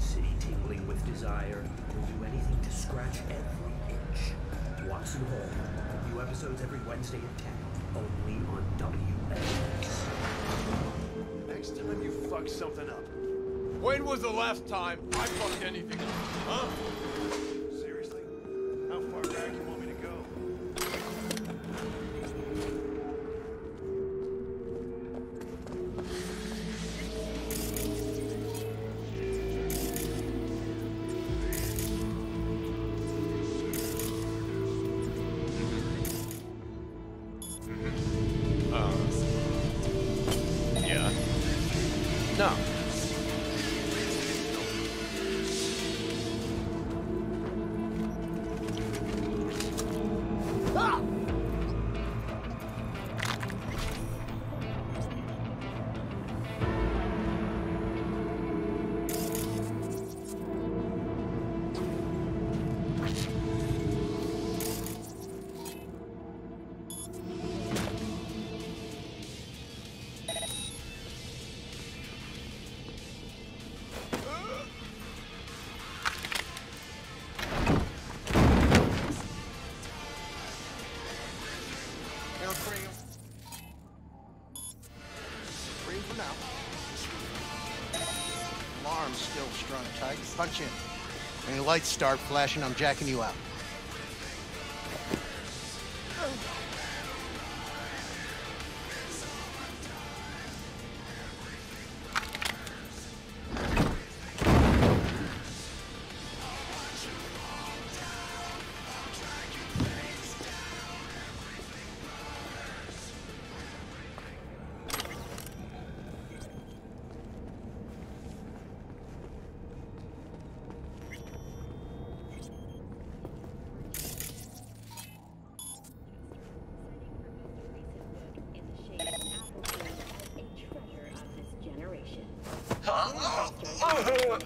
city tingling with desire, will do anything to scratch every itch. Watson Hall. New episodes every Wednesday at 10, only on WNS. Next time you fuck something up. When was the last time I fucked anything up? Air cream. Cream for now. Still strung tight. Punch in. When the lights start flashing, I'm jacking you out. Oh,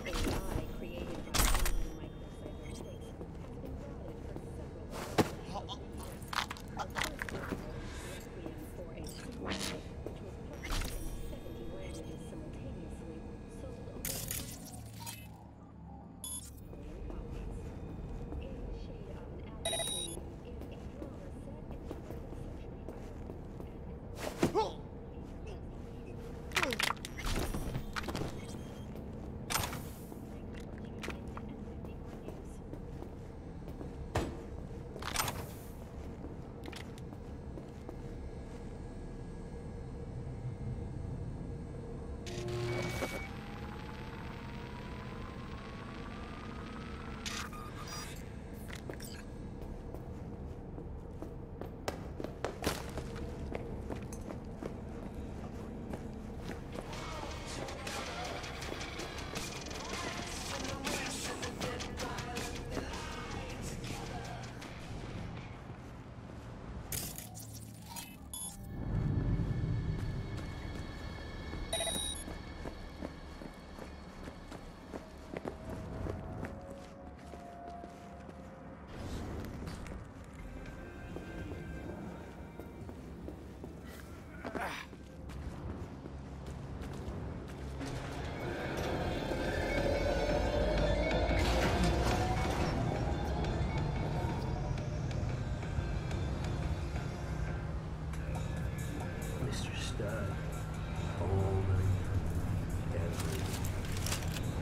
Mr. Stud. Uh, all night. Every.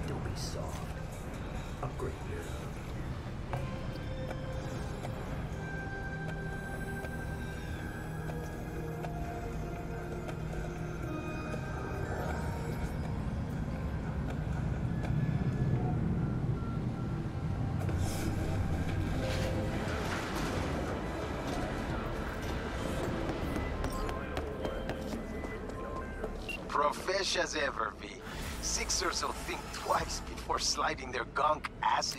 Don't be soft. Upgrade your Profesh as ever, V. Sixers will think twice before sliding their gunk asses